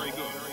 good.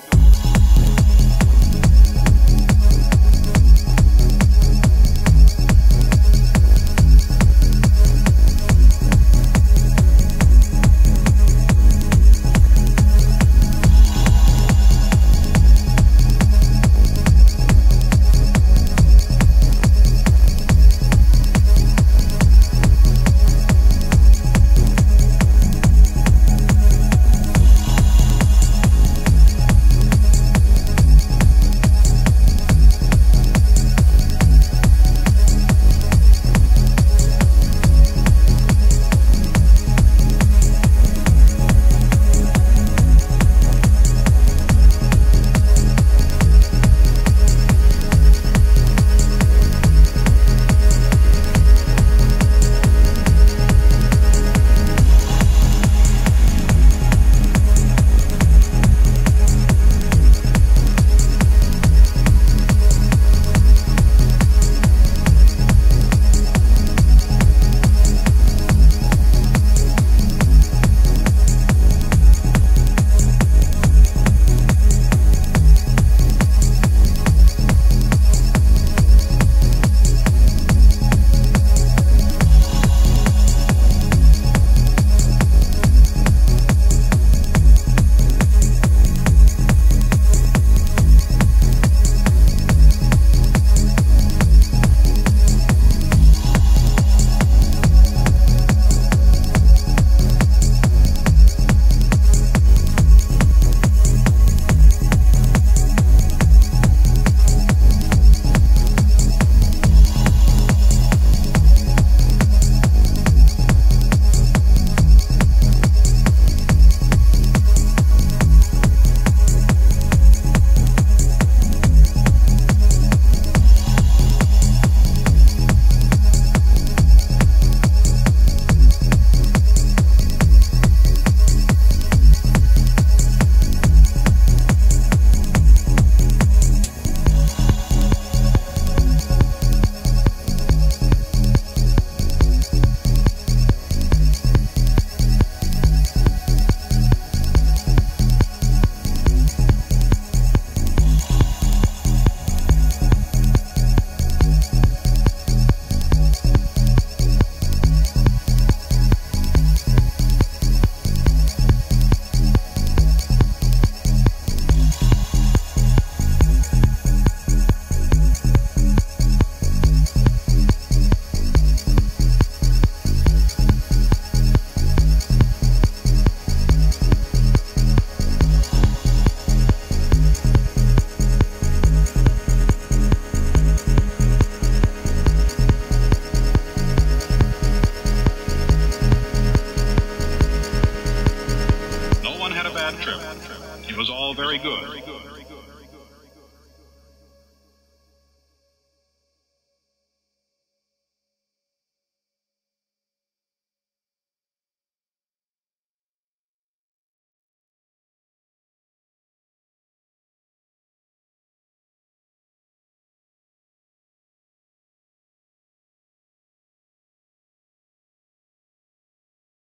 Was all very good.